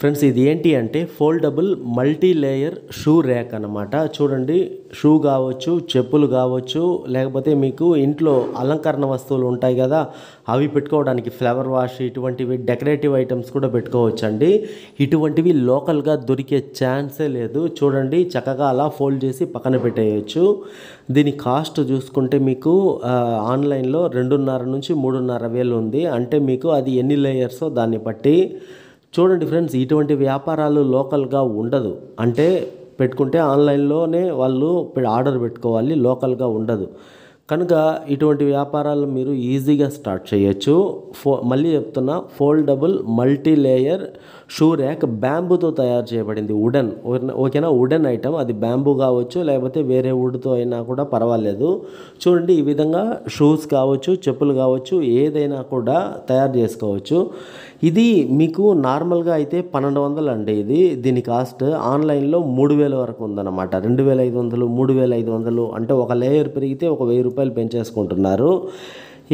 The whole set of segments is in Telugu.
ఫ్రెండ్స్ ఇది ఏంటి అంటే foldable multi layer shoe rack అనమాట చూడండి షూ కావచ్చు చెప్పులు కావచ్చు లేకపోతే మీకు ఇంట్లో అలంకరణ వస్తువులు ఉంటాయి కదా అవి పెట్టుకోవడానికి ఫ్లవర్ వాష్ ఇటువంటివి డెకరేటివ్ ఐటమ్స్ కూడా పెట్టుకోవచ్చు అండి ఇటువంటివి లోకల్గా దొరికే ఛాన్సే లేదు. చూడండి చక్కగా అలా ఫోల్డ్ చేసి పక్కన పెట్టేయచ్చు. దీని కాస్ట్ చూసుకుంటే మీకు ఆన్లైన్లో రెండున్నర నుంచి మూడున్నర వేలు ఉంది. అంటే మీకు అది ఎన్ని లేయర్సో దాన్ని బట్టి చూడండి ఫ్రెండ్స్ ఇటువంటి వ్యాపారాలు లోకల్గా ఉండదు. అంటే పెట్టుకుంటే ఆన్లైన్లోనే వాళ్ళు పె- ఆర్డర్ పెట్టుకోవాలి లోకల్గా ఉండదు. కనుక ఇటువంటి వ్యాపారాలు మీరు ఈజీగా స్టార్ట్ చేయొచ్చు. ఫో మళ్ళీ చెప్తున్నా foldable multi layer shoe rack బ్యాంబూతో తయారు చేయబడింది. వుడెన్. ఓకేనా? వుడెన్ ఐటమ్ అది బ్యాంబూ కావచ్చు లేకపోతే వేరే వుడ్తో అయినా కూడా పర్వాలేదు. చూడండి ఈ విధంగా షూస్ కావచ్చు చెప్పులు కావచ్చు ఏదైనా కూడా తయారు చేసుకోవచ్చు. ఇది మీకు నార్మల్గా అయితే పన్నెండు వందలు అండి ఇది. దీని కాస్ట్ ఆన్లైన్లో మూడు వేల వరకు ఉందన్నమాట. రెండు వేల ఐదు వందలు మూడు వేల ఐదు వందలు అంటే ఒక లేయర్ పెరిగితే ఒక వెయ్యి రూపాయలు పెంచేసుకుంటున్నారు.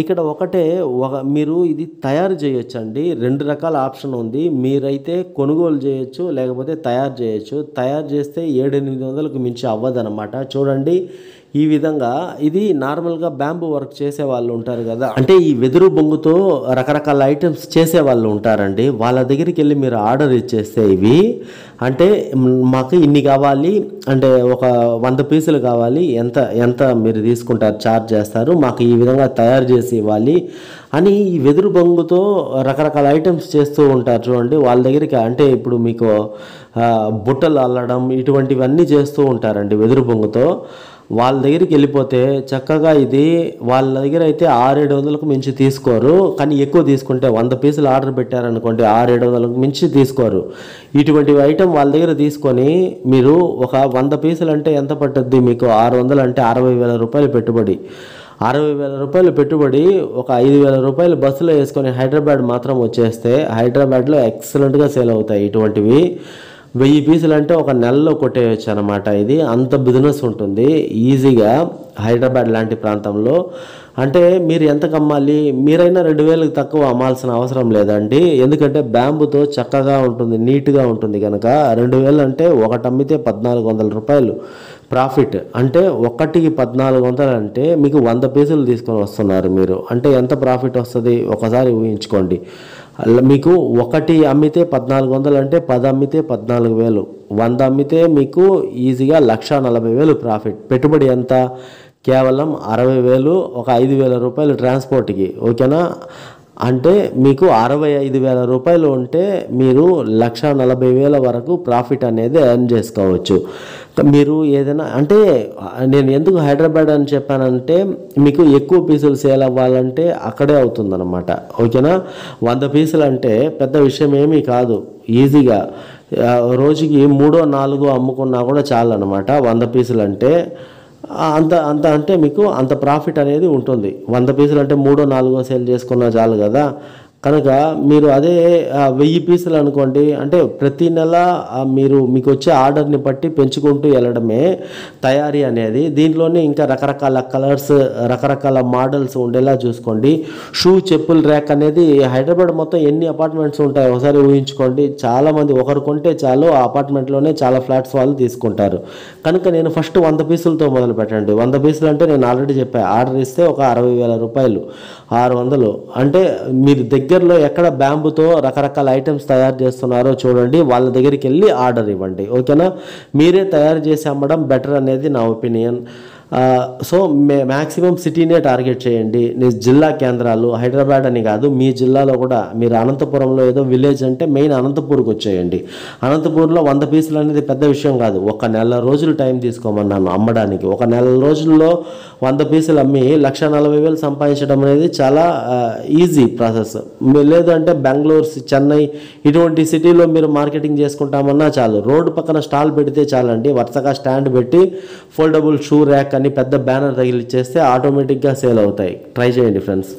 ఇక్కడ ఒకటే ఒక మీరు ఇది తయారు చేయొచ్చు అండి రెండు రకాల ఆప్షన్ ఉంది. మీరైతే కొనుగోలు చేయొచ్చు లేకపోతే తయారు చేయొచ్చు. తయారు చేస్తే ఏడెనిమిది వందలకు మించి అవ్వదన్నమాట. చూడండి ఈ విధంగా ఇది నార్మల్గా బ్యాంబూ వర్క్ చేసే వాళ్ళు ఉంటారు కదా. అంటే ఈ వెదురు బొంగుతో రకరకాల ఐటమ్స్ చేసే వాళ్ళు ఉంటారండి. వాళ్ళ దగ్గరికి వెళ్ళి మీరు ఆర్డర్ ఇచ్చేస్తే ఇవి. అంటే మాకు ఇన్ని కావాలి అంటే ఒక వంద పీసులు కావాలి ఎంత ఎంత మీరు తీసుకుంటారు ఛార్జ్ చేస్తారు మాకు ఈ విధంగా తయారు చేసి ఇవ్వాలి అని ఈ వెదురు బొంగుతో రకరకాల ఐటమ్స్ చేస్తూ ఉంటారు చూడండి. వాళ్ళ దగ్గరికి అంటే ఇప్పుడు మీకు బుట్టలు అల్లడం ఇటువంటివన్నీ చేస్తూ ఉంటారండి వెదురు బొంగుతో. వాళ్ళ దగ్గరికి వెళ్ళిపోతే చక్కగా ఇది వాళ్ళ దగ్గర అయితే ఆరేడు వందలకు మించి తీసుకోరు కానీ ఎక్కువ తీసుకుంటే వంద పీసులు ఆర్డర్ పెట్టారనుకోండి ఆరేడు వందలకు మించి తీసుకోరు. ఇటువంటి ఐటెం వాళ్ళ దగ్గర తీసుకొని మీరు ఒక వంద పీసులు అంటే ఎంత పట్టుద్ది మీకు? ఆరు వందలు అంటే అరవై వేల రూపాయలు పెట్టుబడి. అరవై వేల రూపాయలు పెట్టుబడి ఒక ఐదు వేల రూపాయలు బస్సులో వేసుకొని హైదరాబాద్ మాత్రం వచ్చేస్తే హైదరాబాద్లో ఎక్సలెంట్గా సేల్ అవుతాయి ఇటువంటివి. వెయ్యి పీసులు అంటే ఒక నెలలో కొట్టేయచ్చు అనమాట ఇది అంత బిజినెస్ ఉంటుంది. ఈజీగా హైదరాబాద్ లాంటి ప్రాంతంలో. అంటే మీరు ఎంతకు అమ్మాలి మీరైనా రెండు వేలకు తక్కువ అమ్మాల్సిన అవసరం లేదండి. ఎందుకంటే బ్యాంబుతో చక్కగా ఉంటుంది నీట్గా ఉంటుంది కనుక రెండు వేలు అంటే ఒకటి అమ్మితే పద్నాలుగు వందల రూపాయలు. ప్రాఫిట్. అంటే ఒకటికి పద్నాలుగు వందలు అంటే మీకు వంద పీసులు తీసుకొని వస్తున్నారు మీరు. అంటే ఎంత ప్రాఫిట్ వస్తుంది? ఒకసారి ఊహించుకోండి. మీకు ఒకటి అమ్మితే పద్నాలుగు వందలు అంటే పది అమ్మితే పద్నాలుగు వేలు. వంద అమ్మితే మీకు ఈజీగా లక్ష నలభై వేలు ప్రాఫిట్. పెట్టుబడి ఎంత? కేవలం అరవై వేలు ఒక ఐదు వేల రూపాయలు ట్రాన్స్పోర్ట్కి. ఓకేనా? అంటే మీకు అరవై ఐదు వేల రూపాయలు ఉంటే మీరు లక్ష నలభై వేల వరకు ప్రాఫిట్ అనేది ఎర్న్ చేసుకోవచ్చు. మీరు ఏదైనా అంటే నేను ఎందుకు హైదరాబాద్ అని చెప్పానంటే మీకు ఎక్కువ పీసులు సేల్ అవ్వాలంటే అక్కడే అవుతుందన్నమాట. ఓకేనా? వంద పీసులు అంటే పెద్ద విషయం ఏమీ కాదు. ఈజీగా రోజుకి మూడో నాలుగో అమ్ముకున్నా కూడా చాలు అనమాట వంద పీసులు అంటే అంత అంత అంటే మీకు అంత ప్రాఫిట్ అనేది ఉంటుంది. వంద పీసులు అంటే మూడో నాలుగో సేల్ చేసుకున్నా చాలు కదా. కనుక మీరు అదే వెయ్యి పీసులు అనుకోండి అంటే ప్రతి నెల మీరు మీకు వచ్చే ఆర్డర్ని బట్టి పెంచుకుంటూ వెళ్ళడమే తయారీ అనేది. దీంట్లోనే ఇంకా రకరకాల కలర్స్ రకరకాల మోడల్స్ ఉండేలా చూసుకోండి. షూ చెప్పుల ర్యాక్ అనేది హైదరాబాద్ మొత్తం ఎన్ని అపార్ట్మెంట్స్ ఉంటాయి ఒకసారి ఊహించుకోండి. చాలామంది ఒకరు కొంటే చాలు ఆ అపార్ట్మెంట్లోనే చాలా ఫ్లాట్స్ వాళ్ళు తీసుకుంటారు. కనుక నేను ఫస్ట్ వంద పీసులతో మొదలు పెట్టండి. వంద పీసులు అంటే నేను ఆల్రెడీ చెప్పాను ఆర్డర్ ఇస్తే ఒక అరవై వేల రూపాయలు ఆరు వందలు. అంటే మీరు దగ్గర దగ్గరలో ఎక్కడ బ్యాంబుతో రకరకాల ఐటమ్స్ తయారు చేస్తున్నారో చూడండి. వాళ్ళ దగ్గరికి వెళ్ళి ఆర్డర్ ఇవ్వండి. ఓకేనా? మీరే తయారు చేసి అమ్మడం బెటర్ అనేది నా ఒపీనియన్. సో మే మ్యాక్సిమం సిటీనే టార్గెట్ చేయండి. నీ జిల్లా కేంద్రాలు హైదరాబాద్ అని కాదు మీ జిల్లాలో కూడా. మీరు అనంతపురంలో ఏదో విలేజ్ అంటే మెయిన్ అనంతపూర్కి వచ్చేయండి. అనంతపూర్లో వంద పీసులు అనేది పెద్ద విషయం కాదు. ఒక నెల రోజులు టైం తీసుకోమన్నాను అమ్మడానికి. ఒక నెల రోజుల్లో వంద పీసులు అమ్మి లక్ష నలభై వేలు సంపాదించడం అనేది చాలా ఈజీ ప్రాసెస్. లేదంటే బెంగళూరు చెన్నై ఇటువంటి సిటీలో మీరు మార్కెటింగ్ చేసుకుంటామన్నా చాలు. రోడ్డు పక్కన స్టాల్ పెడితే చాలండి. వరుసగా స్టాండ్ పెట్టి ఫోల్డబుల్ షూ ర్యాక్ అని పెద్ద బ్యానర్ తగిలిచ్చేస్తే ఆటోమేటిక్గా సేల్ అవుతాయి. ట్రై చేయండి ఫ్రెండ్స్.